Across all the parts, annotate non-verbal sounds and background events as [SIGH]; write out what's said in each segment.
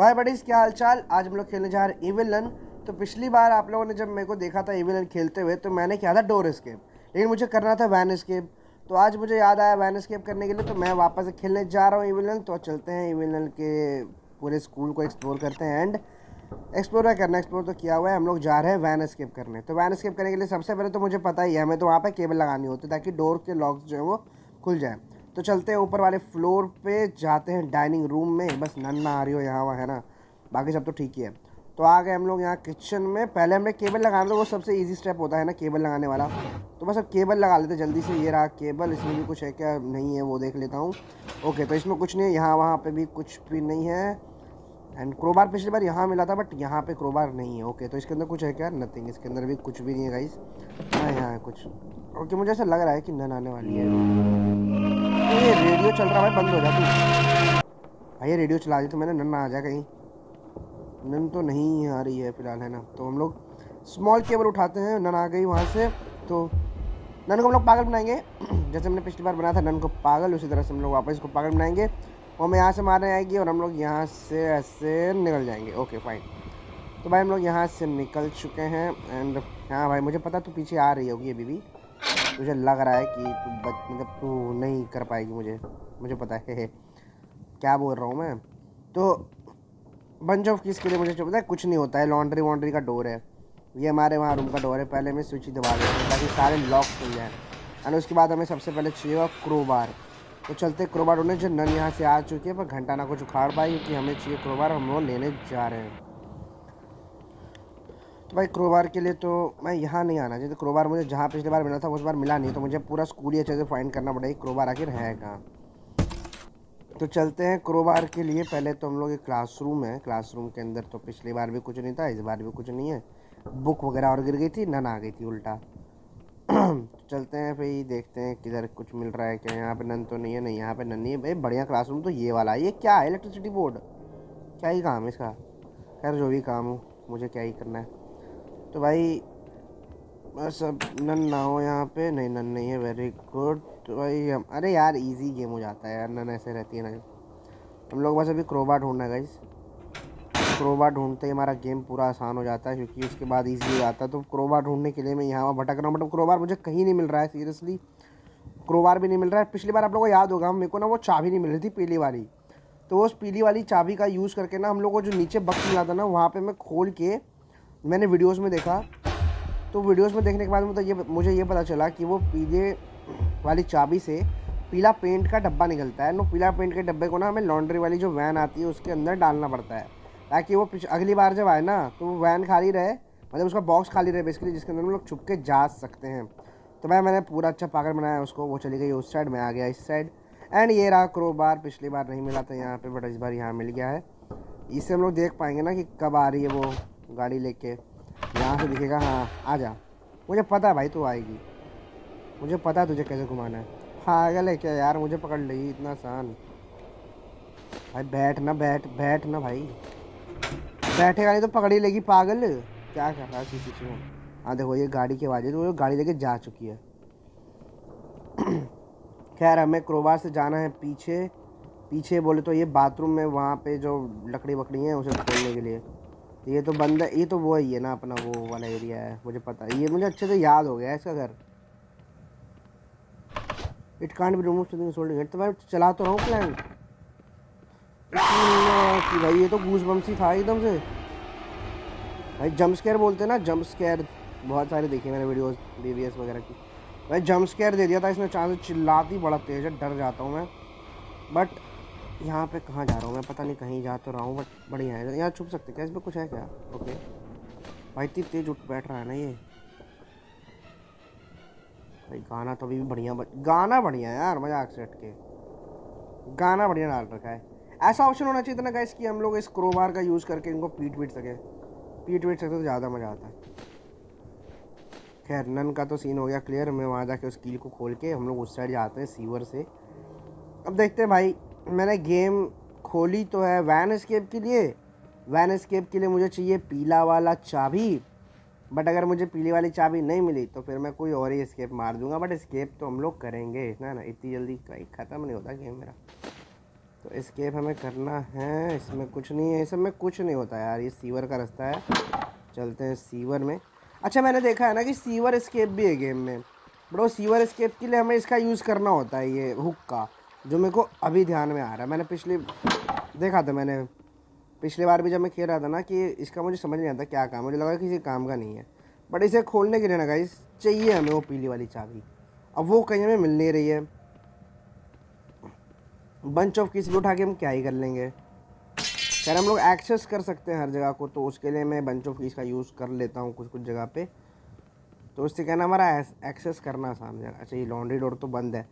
तो हाय बडीज क्या हाल चाल आज हम लोग खेलने जा रहे हैं इविलन तो पिछली बार आप लोगों ने जब मेरे को देखा था इविलन खेलते हुए तो मैंने किया था डोर स्केप लेकिन मुझे करना था वैन स्केप तो आज मुझे याद आया वैन स्केप करने के लिए तो मैं वापस खेलने जा रहा हूँ इविलन तो चलते हैं इविलन के पूरे स्कूल को एक्सप्लोर करते हैं एंड एक्सप्लोर है करना एक्सप्लोर तो किया हुआ है, हम लोग जा रहे हैं वैन स्केप करने। तो वैन स्केप करने के लिए सबसे पहले तो मुझे पता ही है, हमें तो वहाँ पर केबल लगानी होती है ताकि डोर के लॉक्स जो है वो खुल जाए। तो चलते हैं ऊपर वाले फ्लोर पे, जाते हैं डाइनिंग रूम में। बस नन्ना आ रही हो यहाँ वहाँ, है ना? बाकी सब तो ठीक ही है। तो आ गए हम लोग यहाँ किचन में। पहले हमने केबल लगाना था, वो सबसे इजी स्टेप होता है ना, केबल लगाने वाला। तो बस अब केबल लगा लेते जल्दी से। ये रहा केबल, इसमें भी कुछ है क्या? नहीं है, वो देख लेता हूँ। ओके तो इसमें कुछ नहीं है। यहाँ वहाँ पे भी कुछ भी नहीं है। एंड क्रोबार पिछली बार यहाँ मिला था बट यहाँ पे क्रोबार नहीं है। ओके तो इसके अंदर कुछ है क्या? नथिंग इसके अंदर भी कुछ भी नहीं है गाइस हाँ यहाँ कुछ। ओके, मुझे ऐसा लग रहा है कि नन आने वाली है। ये रेडियो चल रहा है, बंद हो जा तू। भाई रेडियो चला दी तो मैंने नन्ना आ जाए कहीं। नन तो नहीं आ रही है फ़िलहाल, है ना? तो हम लोग स्मॉल केबल उठाते हैं, नन आ गई वहाँ से तो नन को हम लोग पागल बनाएँगे। [CLEARS THROAT] जैसे हमने पिछली बार बनाया था, नन को पागल, उसी तरह से हम लोग वापस इसको पागल बनाएँगे। वो हमें यहाँ से मारने आएगी और हम लोग यहाँ से ऐसे निकल जाएँगे। ओके फाइन तो भाई, हम लोग यहाँ से निकल चुके हैं एंड हाँ भाई, मुझे पता तू पीछे आ रही होगी अभी भी। मुझे लग रहा है कि तू बच मतलब तू नहीं कर पाएगी मुझे मुझे पता है। [LAUGHS] क्या बोल रहा हूँ मैं? तो बंच ऑफ़ किस के लिए मुझे पता है कुछ नहीं होता है लॉन्ड्री वॉन्ड्री का डोर है। ये हमारे वहाँ रूम का डोर है, पहले हमें स्विच दबा देते हैं, ताकि सारे लॉक खुल जाए। एंड उसके बाद हमें सबसे पहले चाहिए क्रोबार तो चलते क्रोबार ढूँढने, जो नन यहाँ से आ चुकी है, पर घंटा ना कुछ उखाड़ पाई, क्योंकि हमें चाहिए क्रोबार हम लोग लेने जा रहे हैं। तो भाई क्रोबार के लिए तो मैं यहाँ नहीं आना चाहिए तो क्रोबार मुझे जहाँ पिछली बार मिला था, उस बार मिला नहीं तो मुझे पूरा स्कूल ही अच्छे से फाइंड करना पड़ेगा क्रोबार आखिर है कहाँ। तो चलते हैं क्रोबार के लिए, पहले तो हम लोग एक क्लासरूम है क्लासरूम के अंदर तो पिछली बार भी कुछ नहीं था, इस बार भी कुछ नहीं है। बुक वगैरह और गिर गई थी नन आ गई थी, उल्टा। [CLEARS THROAT] चलते हैं भाई, देखते हैं किधर कुछ मिल रहा है क्या, यहाँ पे नन तो नहीं है, नहीं, यहाँ पे नन नहीं है। भाई, बढ़िया क्लासरूम तो ये वाला है, ये क्या है इलेक्ट्रिसिटी बोर्ड क्या ही काम है इसका? खैर, जो भी काम हो, मुझे क्या ही करना है। तो भाई, बस अब नन ना हो यहाँ पे। नहीं, नन नहीं है वेरी गुड तो भाई हम, अरे यार इजी गेम हो जाता है यार, नन ऐसे रहती है ना। हम लोग बस अभी क्रोबा ढूंढना है गाइस क्रोबा ढूंढते ही हमारा गेम पूरा आसान हो जाता है, क्योंकि उसके बाद इजी हो जाता है। तो क्रोबा ढूँढने के लिए मैं यहाँ वहाँ भटक रहा हूँ। मतलब क्रोबार मुझे कहीं नहीं मिल रहा है सीरियसली क्रोबार भी नहीं मिल रहा है। पिछली बार आप लोगों को याद होगा, मेरे को ना वो चाबी नहीं मिल रही थी, पीली वाली। तो उस पीली वाली चाबी का यूज़ करके ना हम लोग को जो नीचे बक्स मिला था ना, वहाँ पर मैं खोल के मैंने वीडियोज़ में देखा तो वीडियोज़ में देखने के बाद मतलब ये, मुझे ये पता चला कि वो पीले वाली चाबी से पीला पेंट का डब्बा निकलता है। नो, पीला पेंट के डब्बे को ना हमें लॉन्ड्री वाली जो वैन आती है, उसके अंदर डालना पड़ता है, ताकि वो अगली बार जब आए ना तो वो वैन खाली रहे मतलब उसका बॉक्स खाली रहे बेसिकली जिसके अंदर हम लोग छुप के जा सकते हैं। तो भाई, मैंने पूरा अच्छा पागल बनाया, उसको, वो चली गई उस साइड में आ गया इस साइड एंड ये रहा क्रो बार पिछली बार नहीं मिला था यहाँ पे बट इस बार यहाँ मिल गया है। इससे हम लोग देख पाएँगे ना कि कब आ रही है वो। गाड़ी लेके। यहाँ से दिखेगा हाँ आ जा। मुझे पता भाई तू आएगी। मुझे पता तुझे कैसे घुमाना है। पागल है क्या यार? मुझे पकड़ ली, इतना आसान। भाई बैठ ना, बैठ बैठ ना भाई। बैठेगा नहीं तो पकड़ ही लेगी, पागल। क्या कर रहा है सी सी हाँ देखो, ये गाड़ी की आवाज़ है तो गाड़ी लेके जा चुकी है। [CLEARS THROAT] खैर, हमें क्रोबार से जाना है पीछे। पीछे बोले तो ये बाथरूम में वहाँ पे जो लकड़ी वकड़ी है, उसे खोलने के लिए। ये तो बंद, ये तो वो ही है ना अपना, वो वाला एरिया है, मुझे पता है। ये मुझे अच्छे से याद हो गया इसका घर। It can't be remove soldering it तो मैं चला तो रहा हूँ प्लान भाई, ये तो गूस बम्स था एकदम से। भाई जंप स्केयर बोलते हैं ना जंप स्केयर बहुत सारे देखे मैंने वीडियोस बी वगैरह की। भाई जंप स्केयर दे दिया था, इसने चांस चिल्लाती बड़ा तेज है, डर जाता हूँ मैं। बट यहाँ पे कहाँ जा रहा हूँ? मैं पता नहीं कहीं जा तो रहा हूँ बट बढ़िया है। यहाँ छुप सकते क्या? इसमें कुछ है क्या? ओके भाई, इतनी तेज उठ बैठ रहा है ना ये। भाई, गाना तो अभी भी बढ़िया गाना बढ़िया है यार, मज़ाक से हट के गाना बढ़िया डाल रखा है। ऐसा ऑप्शन होना चाहिए था ना कि हम लोग इस क्रोबार का यूज़ करके इनको पीट पीट सके। पीट पीट सकते तो ज़्यादा मज़ा आता। है खैर, नन का तो सीन हो गया क्लियर मैं वहाँ जाके उस कील को खोल के हम लोग उस साइड जाते हैं, सीवर से। अब देखते हैं भाई मैंने गेम खोली तो है वैन स्केप के लिए। वैन स्केप के लिए मुझे चाहिए पीला वाला चाबी। बट अगर मुझे पीली वाली चाबी नहीं मिली तो फिर मैं कोई और ही स्केप मार दूँगा। बट स्केप तो हम लोग करेंगे। ना ना, इतनी जल्दी ख़त्म नहीं होता गेम मेरा। तो escape हमें करना है। इसमें कुछ नहीं है। इसमें कुछ नहीं होता यार। ये सीवर का रास्ता है। चलते हैं सीवर में। अच्छा मैंने देखा है ना कि सीवर स्केप भी है गेम में। बट वो सीवर स्केप के लिए हमें इसका यूज़ करना होता है, ये हुक का। जो मेरे को अभी ध्यान में आ रहा है। मैंने पिछली, देखा था मैंने, पिछली बार भी जब मैं खेल रहा था ना कि इसका मुझे समझ नहीं आता क्या काम मुझे लगा किसी काम का नहीं है। बट इसे खोलने के लिए ना गाइस चाहिए हमें वो पीली वाली चाबी। अब वो कहीं हमें मिल नहीं रही है। बंच ऑफ़ किस भी उठा के हम क्या ही कर लेंगे। खैर, हम लोग एक्सेस कर सकते हैं हर जगह को तो उसके लिए मैं बंच ऑफ़ कीज का यूज़ कर लेता हूँ कुछ कुछ जगह पे। तो उससे कहना हमारा एक्सेस करना आसान हो जाएगा। अच्छा ये लॉन्ड्री डोर तो बंद है।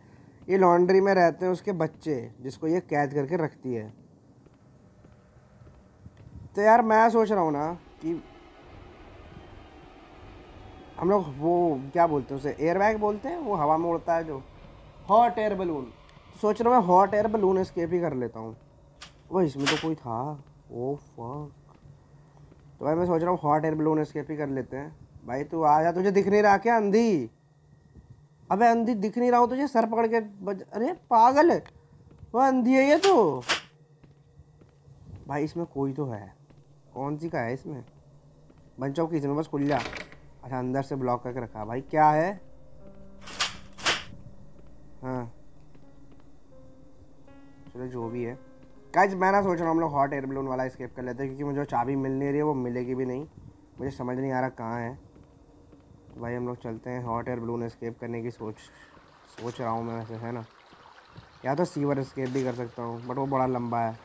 ये लॉन्ड्री में रहते हैं उसके बच्चे, जिसको ये कैद करके रखती है। तो यार मैं सोच रहा हूँ ना कि हम लोग वो, क्या बोलते हैं उसे एयर बैग बोलते हैं? वो हवा में उड़ता है जो। हॉट एयर बलून सोच रहा हूँ मैं हॉट एयर बलून स्केप ही कर लेता हूँ। वो इसमें तो कोई था। ओ फक तो भाई मैं सोच रहा हूँ हॉट एयर बलून स्केप ही कर लेते हैं। भाई तू आ जा, तुझे दिख नहीं रहा क्या, अंधी? अबे अंधी दिख नहीं रहा हो तुझे, सर पकड़ के बज अरे पागल वो अंधी है ये तो। भाई, इसमें कोई तो है। कौन सी का है इसमें? बन चौकी इसमें बस खुल जा। अच्छा अंदर से ब्लॉक करके रखा। भाई, क्या है? हाँ। चलो, जो भी है। गाइस मैं ना सोच रहा हूँ, हम लोग हॉट एयर बलून वाला स्केप कर लेते हैं, क्योंकि मुझे चाबी मिल नहीं रही है वो मिलेगी भी नहीं। मुझे समझ नहीं आ रहा कहाँ है। भाई हम लोग चलते हैं हॉट एयर बलून स्केप करने की सोच सोच रहा हूँ मैं वैसे, है ना? या तो सीवर स्केप भी कर सकता हूँ बट वो बड़ा लंबा है।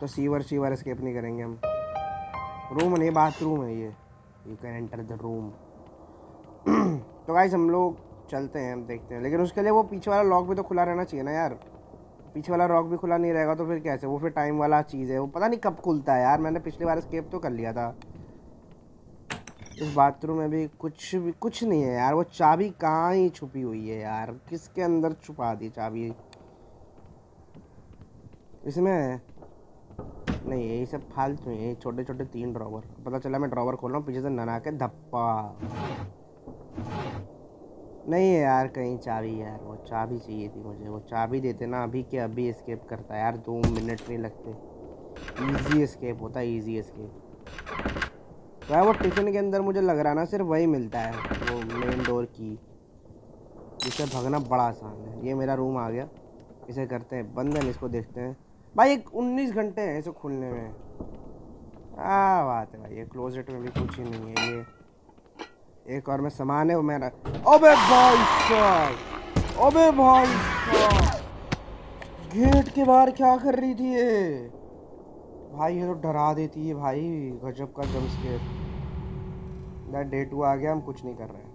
तो सीवर सीवर स्केप नहीं करेंगे हम। रूम नहीं बाथरूम है ये। You can enter the room तो गाइस हम लोग चलते हैं, हम देखते हैं। लेकिन उसके लिए वो पीछे वाला लॉक भी तो खुला रहना चाहिए ना यार। पीछे वाला लॉक भी खुला नहीं रहेगा तो फिर कैसे? वो फिर टाइम वाला चीज़ है। वो पता नहीं कब खुलता है यार। मैंने पिछली बार स्केप तो कर लिया था। इस बाथरूम में भी कुछ भी, कुछ नहीं है यार, वो चाबी कहाँ ही छुपी हुई है यार? किसके अंदर छुपा दी चाबी? इसमें? नहीं, यही सब फालतू है छोटे छोटे तीन ड्रॉवर पता चला मैं ड्रॉवर खोल रहा हूँ, पीछे से नना के धप्पा। नहीं है यार, कहीं चाबी यार, वो चाबी चाहिए थी मुझे। वो चाबी देते ना अभी के अभी स्केप करता यार, दो मिनट नहीं लगते। इजी स्केप होता है इजी तो वो टिफ़िन के अंदर मुझे लग रहा ना, सिर्फ़ वही मिलता है, वो मेन डोर की जिससे भगना बड़ा आसान है। ये मेरा रूम आ गया। इसे करते हैं बंद है इसको देखते हैं। भाई, एक उन्नीस घंटे हैं इसे खुलने में। आ बात है भाई, ये क्लोजेट में भी कुछ ही नहीं है, ये। एक और में सामान है, वो मेरा अबे भाई साहब, अबे भाई साहब, गेट के बाहर क्या कर रही थी ये? भाई, ये तो डरा देती है भाई, गजब का जम स्केयर डे टू आ गया हम कुछ नहीं कर रहे हैं।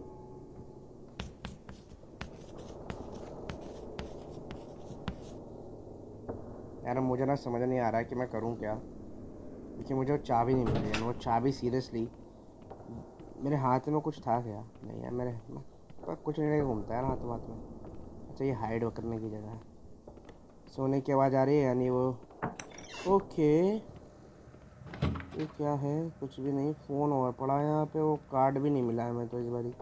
यार मुझे ना समझ नहीं आ रहा है कि मैं करूँ क्या। क्योंकि मुझे वो चाबी नहीं मिल रही है वो चाबी सीरियसली मेरे हाथ में कुछ था क्या? नहीं यार, मेरे पर कुछ नहीं घूमता है ना हाथ हाथ में। अच्छा ये हाइड करने की जगह है। सोने की आवाज़ आ रही है यानी वो? ओके। ये क्या है? कुछ भी नहीं, फ़ोन और पड़ा है यहाँ पे, वो कार्ड भी नहीं मिला है मैं तो इस बारी।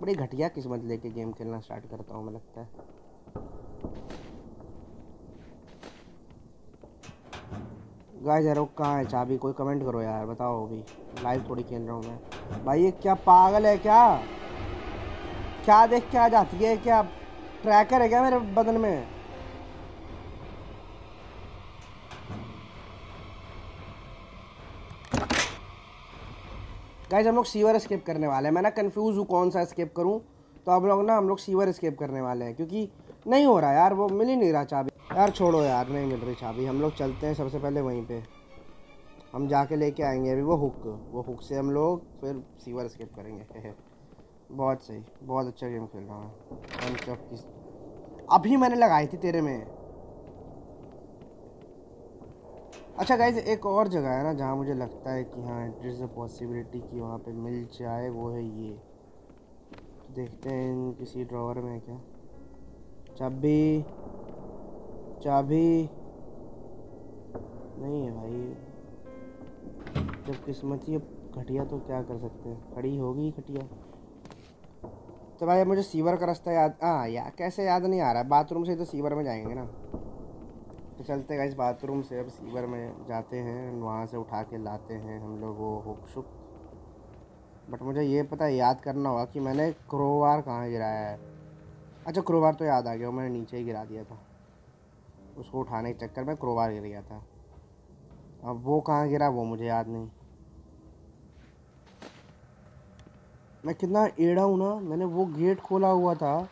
बड़ी घटिया किस्मत लेके गेम खेलना स्टार्ट करता हूँ मैं लगता है। गाय यार, वो कहाँ है? चाबी, कोई कमेंट करो यार, बताओ अभी। लाइव थोड़ी खेल रहा हूँ मैं। भाई, ये क्या पागल है क्या? क्या देख के आ जाती है? क्या ट्रैकर है क्या मेरे बदन में? गाइज़ हम लोग सीवर स्केप करने वाले हैं। मैं ना कन्फ्यूज़ हूँ कौन सा स्केप करूँ। तो अब लोग ना हम लोग सीवर स्केप करने वाले हैं, क्योंकि नहीं हो रहा यार, वो मिल ही नहीं रहा चाबी। यार छोड़ो यार, नहीं मिल रही चाबी। हम लोग चलते हैं सबसे पहले वहीं पे। हम जाके लेके आएँगे अभी, वो हुक वो हुक से हम लोग फिर सीवर स्केप करेंगे। [LAUGHS] बहुत सही, बहुत अच्छा गेम खेल रहा हूँ। अभी मैंने लगाई थी तेरे में। अच्छा गाइज़ एक और जगह है ना, जहाँ मुझे लगता है कि हाँ इट इज़ अ पॉसिबिलिटी कि वहाँ पे मिल जाए, वो है ये। देखते हैं किसी ड्रॉवर में क्या? चाबी। चाबी। नहीं है भाई। जब किस्मत ही घटिया तो क्या कर सकते हैं? खड़ी होगी घटिया। तो भाई मुझे सीवर का रास्ता याद हाँ यार कैसे याद नहीं आ रहा? है बाथरूम से तो सीवर में जाएँगे ना। तो चलते गए बाथरूम से, अब सीवर में जाते हैं, वहाँ से उठा के लाते हैं हम लोग वो हुक शुक बट मुझे ये पता याद करना होगा कि मैंने क्रोवार कहाँ गिराया है। अच्छा क्रोवार तो याद आ गया मैंने नीचे ही गिरा दिया था। उसको उठाने के चक्कर में क्रोवार गिर गया था। अब वो कहाँ गिरा, वो मुझे याद नहीं। मैं कितना एड़ा हूँ ना, मैंने वो गेट खोला हुआ था,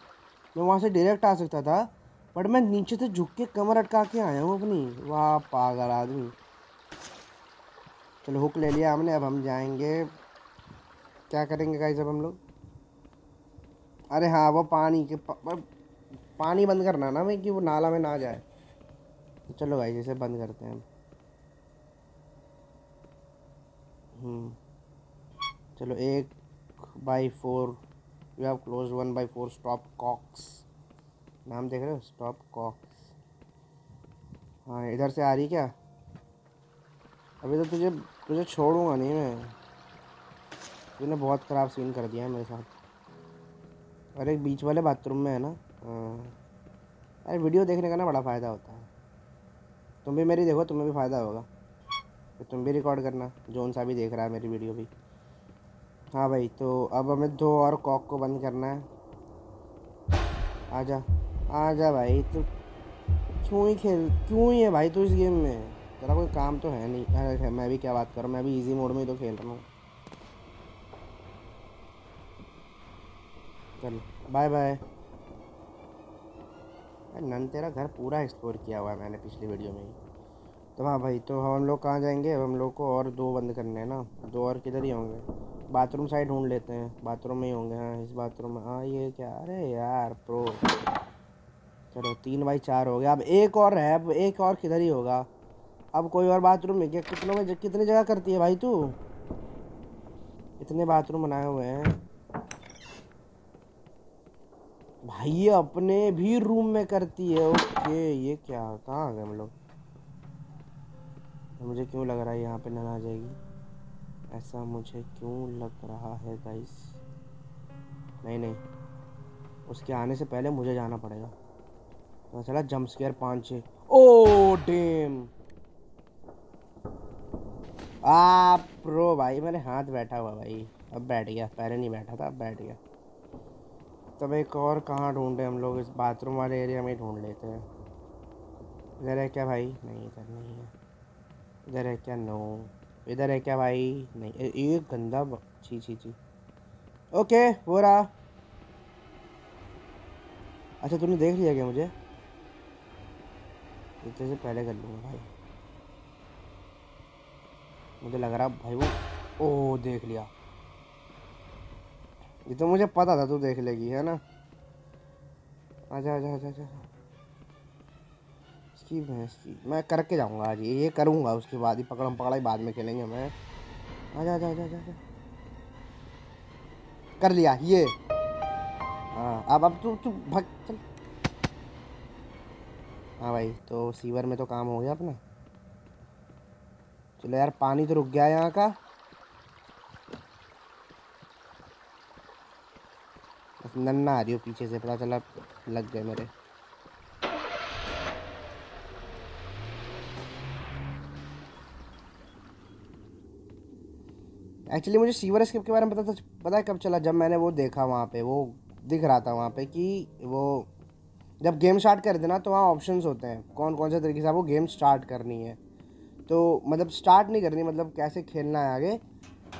मैं वहाँ से डायरेक्ट आ सकता था बट मैं नीचे से झुक के कमर अटका के आया हूँ अपनी। वाह पागल आदमी। चलो हुक ले लिया हमने अब हम जाएँगे। क्या करेंगे गाइस अब हम लोग? अरे हाँ वो पानी के पा, पानी बंद करना ना भाई कि वो नाला में ना जाए। तो चलो गाइस इसे बंद करते हैं हम्म। चलो एक by four you have close one by four stop cocks नाम देख रहे हो? स्टॉप कॉक्स हाँ इधर से आ रही क्या? अभी तो तुझे तुझे छोड़ूँगा नहीं मैं। तूने बहुत ख़राब सीन कर दिया है मेरे साथ। और एक बीच वाले बाथरूम में है ना? हाँ। अरे वीडियो देखने का ना बड़ा फ़ायदा होता है। तुम भी मेरी देखो, तुम्हें भी फ़ायदा होगा। तो तुम भी रिकॉर्ड करना। जोन सा भी देख रहा है मेरी वीडियो भी। हाँ भाई तो अब हमें दो और कॉक को बंद करना है। आजा। आ जा भाई तो क्यों ही खेल, क्यों ही है भाई तो इस गेम में? तेरा कोई काम तो है नहीं। अरे मैं भी क्या बात कर, मैं भी इजी मोड में ही तो खेल रहा हूँ। चल बाय बाय नन तेरा घर पूरा एक्सप्लोर किया हुआ है मैंने पिछली वीडियो में ही। तो हाँ भाई तो हम लोग कहाँ जाएँगे? अब हम लोग को और दो बंद करने हैं ना। दो और किधर ही होंगे? बाथरूम साइड ढूंढ लेते हैं। बाथरूम में ही होंगे। हाँ इस बाथरूम में हाँ ये क्या? अरे यार प्रो चलो, तीन बाई चार हो गया। अब एक और है, अब एक और किधर ही होगा? अब कोई और बाथरूम में क्या? कितनों में कितनी जगह करती है भाई तू? इतने बाथरूम बनाए हुए हैं। भाई, ये अपने भी रूम में करती है। ओके, ये क्या, कहाँ आ गए हम लोग? मुझे क्यों लग रहा है यहाँ पे नन आ जाएगी? ऐसा मुझे क्यों लग रहा है गाइस नहीं नहीं। उसके आने से पहले मुझे जाना पड़ेगा। पता चला जंप स्केयर पाँच छः ओ डेम आ प्रो भाई मेरे हाथ बैठा हुआ भाई। अब बैठ गया पहले नहीं बैठा था अब बैठ गया। तब एक और कहाँ ढूंढे हम लोग इस बाथरूम वाले एरिया में ढूंढ लेते हैं। इधर है क्या भाई? नहीं इधर नहीं है। इधर है क्या? नो इधर है क्या भाई? नहीं एक गंदा छी छी छी। ओके हो रहा। अच्छा तूने देख लिया क्या मुझे? इतने से पहले कर लूँगा भाई। मुझे लग रहा भाई वो ओ, देख लिया। ये तो मुझे पता था तू देख लेगी, है ना? आजा आजा आजा आजा। इसकी भैंस की मैं करके जाऊँगा आज, ये करूँगा, उसके बाद ही पकड़म पकड़ा ही बाद में खेलेंगे मैं आजा आजा आजा आजा। कर लिया, ये। हाँ अब अब तू तू भग, चल। हाँ भाई तो सीवर में तो काम हो गया अपना। चलो यार, पानी तो रुक गया यहाँ का। बस नन्ना आ रही हो पीछे से, पता चला लग गए मेरे। एक्चुअली मुझे सीवर स्किप के बारे में पता था, पता है कब चला? जब मैंने वो देखा वहाँ पे, वो दिख रहा था वहाँ पे कि वो जब गेम स्टार्ट कर देना तो वहाँ ऑप्शंस होते हैं। कौन कौन से तरीके से आपको गेम स्टार्ट करनी है। तो मतलब स्टार्ट नहीं करनी मतलब कैसे खेलना है आगे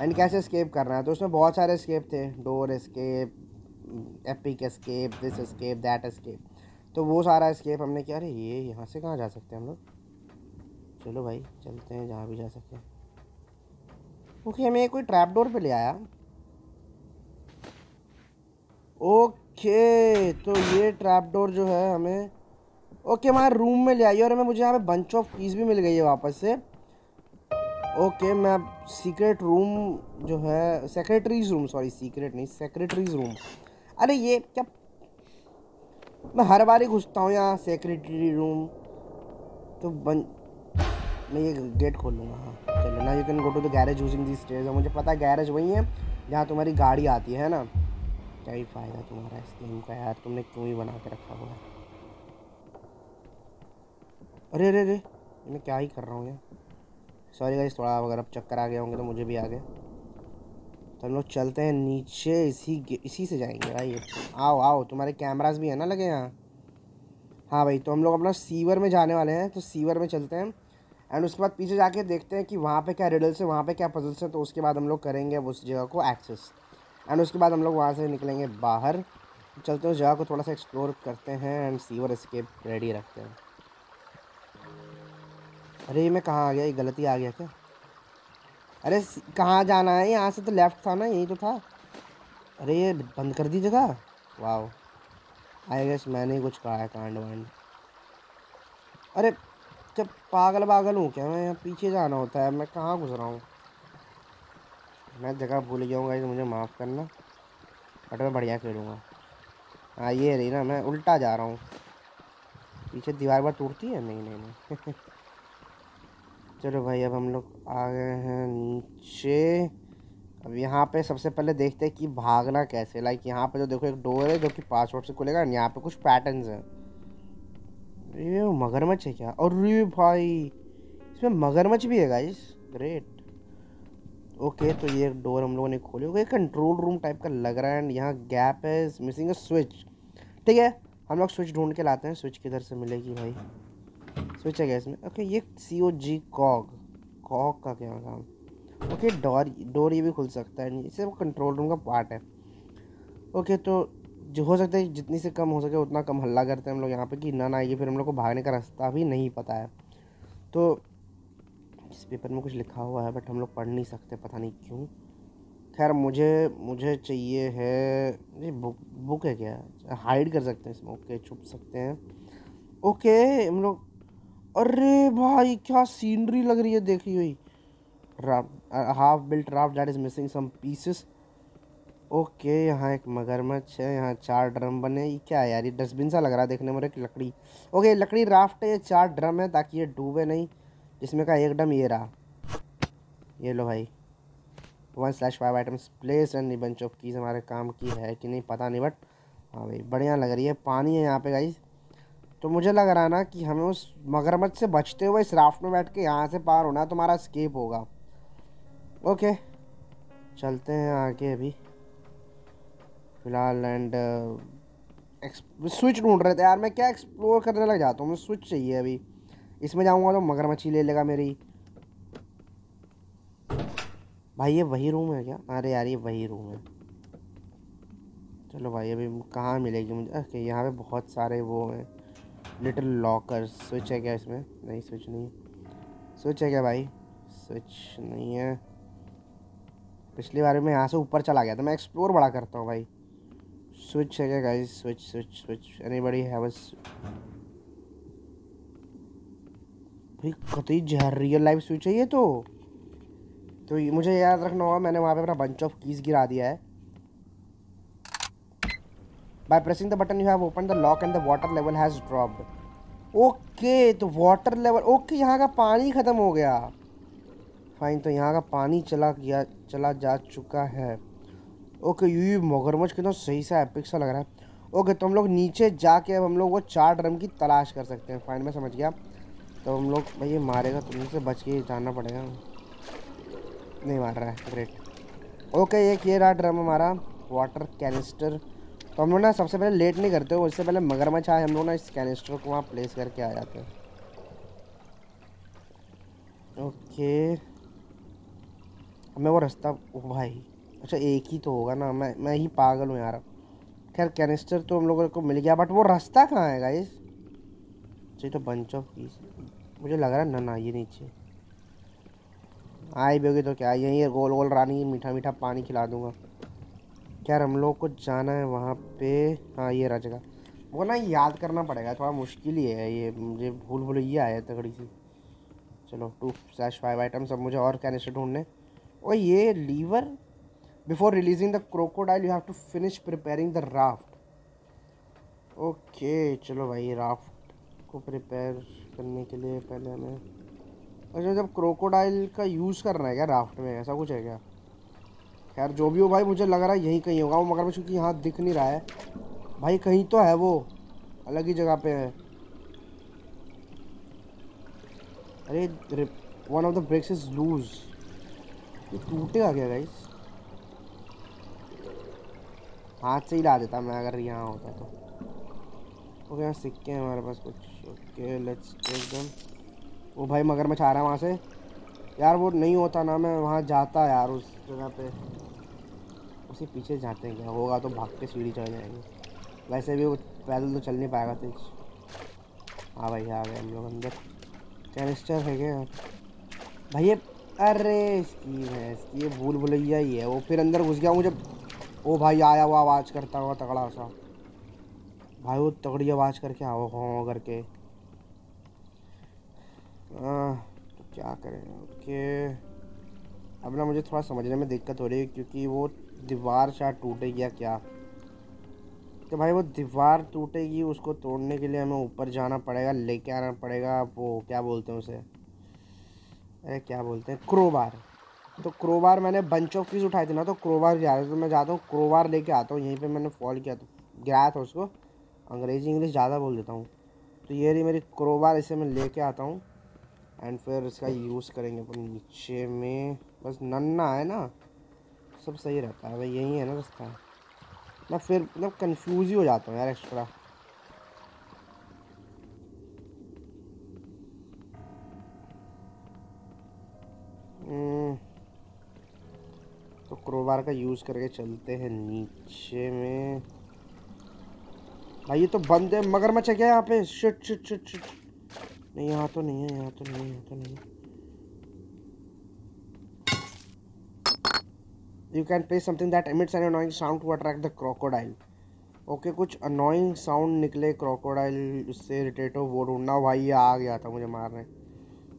एंड कैसे स्केप करना है। तो उसमें बहुत सारे स्केप थे। Door escape epic escape this escape that escape तो वो सारा स्केप हमने किया। अरे ये यहाँ से कहाँ जा सकते हैं हम लोग? चलो भाई, चलते हैं जहाँ भी जा सकते हैं। ओके हमें कोई ट्रैप डोर पे ले आया। ओके तो ये ट्रैप डोर जो है हमें, ओके, हमारे रूम में ले आई और हमें मुझे यहाँ पे बंच ऑफ़ कीज भी मिल गई है वापस से। ओके, मैं सीक्रेट रूम जो है सेक्रेटरीज रूम सॉरी सीक्रेट नहीं सेक्रेटरीज रूम अरे ये क्या, मैं हर बार ही घुसता हूँ यहाँ सेक्रेटरी रूम तो बन, मैं ये गेट खोल लूँगा हाँ चलो ना you can go to the garage using the stage मुझे पता है गैरेज वही है, जहाँ तुम्हारी गाड़ी आती है ना? क्या ही फ़ायदा तुम्हारा इस गेम का यार? तुमने क्यों ही बना के रखा हुआ है? अरे अरे अरे, मैं क्या ही कर रहा हूँ यार? सॉरी गाइस थोड़ा अगर अब चक्कर आ गए होंगे तो मुझे भी आ गया तो हम लोग चलते हैं नीचे, इसी इसी से जाएँगे भाई। आओ आओ, तुम्हारे कैमराज भी है ना लगे यहाँ? हाँ भाई तो हम लोग अपना सीवर में जाने वाले हैं तो सीवर में चलते हैं। एंड उसके बाद पीछे जाके देखते हैं कि वहाँ पे क्या रिडल्स है, वहाँ पे क्या पजल्स हैं तो उसके बाद हम लोग करेंगे अब उस जगह को एक्सेस एंड उसके बाद हम लोग वहाँ से निकलेंगे बाहर। चलते उस जगह को थोड़ा सा एक्सप्लोर करते हैं एंड सीवर स्केप रेडी रखते हैं। अरे ये मैं कहाँ आ गया? ये गलती आ गया क्या? अरे कहाँ जाना है? यहाँ से तो लेफ़्ट था ना, यही तो था। अरे, ये बंद कर दी जगह? वाह आई गेस मैंने ही कुछ कहा है कांड वांड अरे जब पागल पागल हूँ क्या? मैं यहाँ पीछे जाना होता है, मैं कहाँ घुस रहा हूँ? मैं जगह भूल गया हूँ मुझे माफ़ करना। बट मैं बढ़िया खेलूँगा। हाँ ये रही ना, मैं उल्टा जा रहा हूँ। पीछे दीवार बार टूटती है? नहीं नहीं नहीं। [LAUGHS] चलो भाई, अब हम लोग आ गए हैं नीचे। अब यहाँ पे सबसे पहले देखते हैं कि भागना कैसे। लाइक यहाँ पे जो देखो एक डोर है जो कि पासवर्ड से खुलेगा यहाँ पे कुछ पैटर्न्स हैं। ये मगरमच्छ है क्या? और रे भाई, इसमें मगरमच्छ भी है गाइस ग्रेट ओके तो ये डोर हम लोगों ने खोली। ओके कंट्रोल रूम टाइप का लग रहा है एंड यहाँ गैप है मिसिंग स्विच ठीक है, हम लोग स्विच ढूंढ के लाते हैं स्विच किधर से मिलेगी भाई? स्विच है क्या इसमें? ओके ये सी ओ जी कॉग कॉग का क्या काम ओके डोर डोर ये भी खुल सकता है। ये इसे कंट्रोल रूम का पार्ट है। ओके तो जो हो सकता है, जितनी से कम हो सके उतना कम हल्ला करते हैं हम लोग यहाँ पे कि ना ना आइए फिर हम लोग को भागने का रास्ता भी नहीं पता है। तो इस पेपर में कुछ लिखा हुआ है, बट हम लोग पढ़ नहीं सकते, पता नहीं क्यों। खैर, मुझे मुझे चाहिए है, ये बुक बुक है क्या? हाइड कर सकते हैं इसमें ओके छुप सकते हैं। ओके हम लोग, अरे भाई, क्या सीनरी लग रही है, देखी हुई। Half built raft that is missing some pieces okay यहाँ एक मगरमच्छ है, यहाँ चार ड्रम बने। ये क्या है यार, ये डस्टबिन सा लग रहा है देखने में एक लकड़ी। ओके लकड़ी राफ्ट है ये चार ड्रम है, ताकि ये डूबे नहीं। जिसमें का एकदम ये रहा। ये लो भाई। One slash five items place and bunch of keys हमारे काम की है कि नहीं पता नहीं बट हाँ भाई, बढ़िया लग रही है। पानी है यहाँ पे गाइज़ तो मुझे लग रहा ना कि हमें उस मगरमच्छ से बचते हुए इस राफ्ट में बैठ के यहाँ से पार होना है तो हमारा स्केप होगा। ओके चलते हैं आगे अभी। फ़िलहाल एंड स्विच ढूंढ रहे थे यार। मैं क्या एक्सप्लोर करने लग जाता हूँ? मुझे स्विच चाहिए अभी। इसमें जाऊँगा तो मगरमच्छी ले लेगा मेरी। भाई, ये वही रूम है क्या? अरे यार, ये वही रूम है। चलो भाई, अभी कहाँ मिलेगी मुझे? ओके, यहाँ पे बहुत सारे वो हैं। लिटिल लॉकर स्विच है क्या इसमें? नहीं स्विच नहीं स्विच है क्या भाई? स्विच नहीं है। पिछली बार में यहाँ से ऊपर चला गया था। मैं एक्सप्लोर बड़ा करता हूँ भाई। Switch again guys? Switch switch switch anybody have a भाई, कतई जहर रियल लाइफ स्विच है ये तो। तो ये मुझे याद रखना होगा, मैंने वहाँ पे अपना बंच ऑफ़ कीज गिरा दिया है। By pressing the button you have open the lock and the water level has dropped okay तो वाटर लेवल ओके यहाँ का पानी ख़त्म हो गया। फाइन तो यहाँ का पानी चला गया, चला जा चुका है। ओके यू यू मगरमच्छ कितना सही सा एपिक सा लग रहा है। ओके तो हम लोग नीचे जाके अब हम लोग वो चार ड्रम की तलाश कर सकते हैं। फाइन में समझ गया। तो हम लोग, भाई मारेगा तो मुझसे बच के जाना पड़ेगा। नहीं मार रहा है ग्रेट ओके एक ये रहा ड्रम हमारा वाटर कैनिस्टर तो हम लोग ना सबसे पहले लेट नहीं करते, उससे पहले मगरमच्छ आए, हम लोग ना इस कैनिस्टर को वहाँ प्लेस करके आ जाते हैं। ओके हमें वो रास्ता, ओ भाई अच्छा एक ही तो होगा ना, मैं मैं ही पागल हूँ यार। खैर कैनिस्टर तो हम लोगों को मिल गया बट वो रास्ता कहाँ है गाइस चाहिए तो बंच ऑफ़ पीस मुझे लग रहा है ना ना, ये नीचे आई भी होगी तो क्या? यहीं गोल गोल रानी, मीठा मीठा पानी खिला दूँगा। क्या हम लोग को जाना है वहाँ पे। हाँ ये रहा जगह। वो ना याद करना पड़ेगा, थोड़ा मुश्किल ही है ये। मुझे भूल भूल ये आया तगड़ी सी। चलो टू स्लैश फाइव आइटम्स अब मुझे और कैनिस्टर ढूँढने। और ये lever before releasing the crocodile, you have to finish preparing the raft okay चलो भाई राफ्ट को प्रिपेयर करने के लिए पहले हमें। अच्छा जब क्रोकोडाइल का यूज़ करना है क्या राफ्ट में? ऐसा कुछ है क्या? खैर, जो भी हो भाई, मुझे लग रहा है यहीं कहीं होगा वो मगर क्योंकि यहाँ दिख नहीं रहा है। भाई, कहीं तो है वो। अलग ही जगह पे है। अरे one of the brakes is loose ये टूटेगा क्या गाइस हाथ से ही ला देता मैं, अगर यहाँ होता तो। ओके यहाँ सिक्के हैं हमारे पास कुछ। ओके लेट्स टेक देम ओ भाई मगरमच्छ आ रहा है वहाँ से। यार, वो नहीं होता ना, मैं वहाँ जाता यार उस जगह पे। उसी पीछे जाते हैं क्या? होगा तो भाग के सीढ़ी चढ़ जाएँगे। वैसे भी वो पैदल तो चल नहीं पाएगा तेज। हाँ भाई, आ गए हम लोग अंदर। कैनिस्टर है क्या भाई, ये अरे, इसकी है, इसकी ये भूल भुलैया ही है। वो फिर अंदर घुस गया मुझे ओ भाई, आया वो आवाज़ करता हुआ तगड़ा सा। भाई, वो तगड़ी आवाज़ करके आओ हो करके। तो क्या करें? ओके। अब ना मुझे थोड़ा समझने में दिक्कत हो रही है, क्योंकि वो दीवार शायद टूटेगी या क्या? तो भाई, वो दीवार टूटेगी, उसको तोड़ने के लिए हमें ऊपर जाना पड़ेगा, लेके आना पड़ेगा, वो क्या बोलते हैं उसे? अरे, क्या बोलते हैं? क्रोबार तो क्रोबार मैंने बंच ऑफ़ कीज उठाई थी ना तो क्रोबार जा रहा तो मैं जाता हूँ क्रोबार लेके आता हूँ, यहीं पे मैंने फॉल किया था गिराया था उसको। अंग्रेज़ी इंग्लिश ज़्यादा बोल देता हूँ। तो ये रही मेरी क्रोबार इसे मैं लेके आता हूँ। एंड फिर इसका यूज़ करेंगे अपन नीचे में। बस नन्ना है ना? सब सही रहता है भाई यही है ना रास्ता। मैं फिर मतलब कंफ्यूज ही हो जाता हूँ यार एक्स्ट्रा हम्म, तो क्रोबार का यूज़ करके चलते हैं नीचे में। भाई ये तो बंद है मगरमच्छ है क्या यहाँ पे। शिट शिट शिट शिट नहीं, यहाँ तो नहीं है, यहाँ तो नहीं है, यहाँ तो नहीं है। You can play something that emits an annoying sound to attract the crocodile. Okay कुछ अनोइंग साउंड निकले क्रोकोडाइल उससे रिटेट हो, वो ढूंढना। भाई, ये आ गया था मुझे मारने।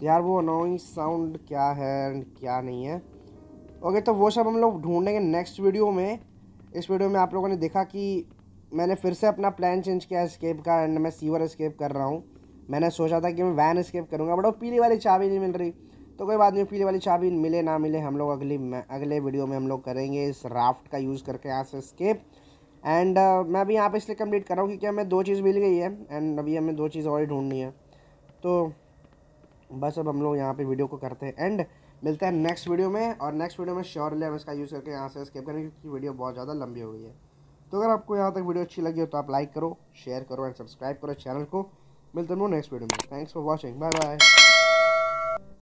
यार, वो अनोइंग साउंड क्या है क्या नहीं है? ओके तो वो सब हम लोग ढूंढेंगे नेक्स्ट वीडियो में। इस वीडियो में आप लोगों ने देखा कि मैंने फिर से अपना प्लान चेंज किया स्केप का एंड मैं सीवर स्केप कर रहा हूँ। मैंने सोचा था कि मैं वैन स्केप करूँगा बट वो पीली वाली चाबी नहीं मिल रही। तो कोई बात नहीं पीली वाली चाबी मिले ना मिले हम लोग अगली अगले वीडियो में हम लोग करेंगे इस राफ्ट का यूज़ करके यहाँ से स्केप एंड uh, मैं अभी यहाँ पे इसलिए कंप्लीट कर रहा हूँ क्योंकि हमें दो चीज़ मिल गई है एंड अभी हमें दो चीज़ और ही ढूंढनी है। तो बस अब हम लोग यहाँ पे वीडियो को करते हैं। एंड मिलते हैं नेक्स्ट वीडियो में और नेक्स्ट वीडियो में श्योरली हम इसका यूज़ करके यहाँ से स्केप करेंगे क्योंकि वीडियो बहुत ज़्यादा लंबी हो गई है। तो अगर आपको यहाँ तक वीडियो अच्छी लगी हो तो आप लाइक करो शेयर करो एंड सब्सक्राइब करो चैनल को। मिलते हैं नेक्स्ट वीडियो में। Thanks for watching bye bye